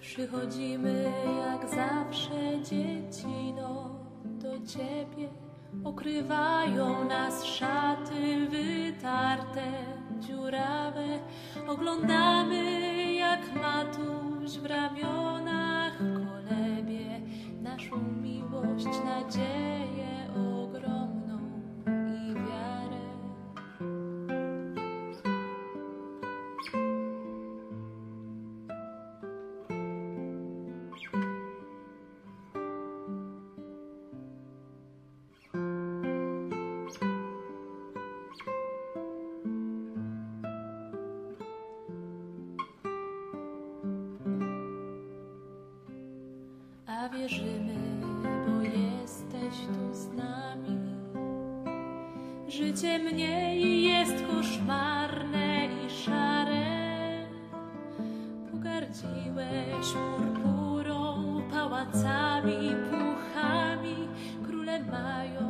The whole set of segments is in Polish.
Przychodzimy jak zawsze dzieci no do Ciebie. Okrywają nas szaty wytarte, dziurawe. Oglądamy jak matuś w A wierzymy, bo jesteś tu z nami. Życie mniej jest koszmarne i szare. Pogardziłeś purpurą, pałacami, puchami. Króle mają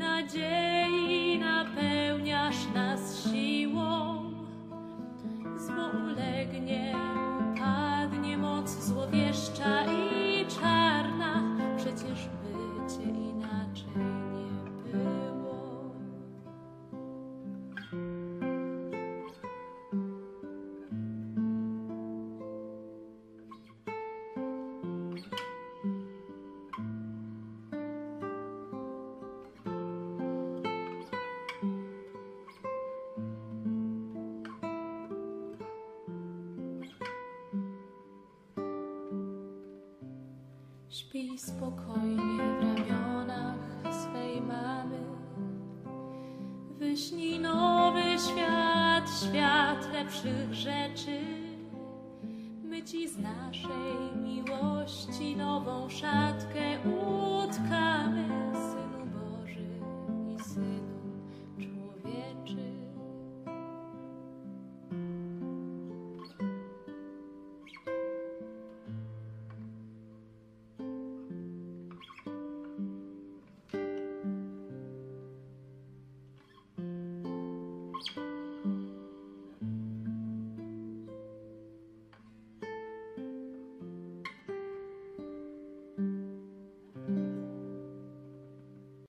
nadziei napełniasz nas siłą. Zło ulegnie, upadnie moc złowieszcza i Śpij spokojnie w ramionach swej mamy. Wyśnij nowy świat, świat lepszych rzeczy. My ci z naszej miłości nową szatkę utkamy.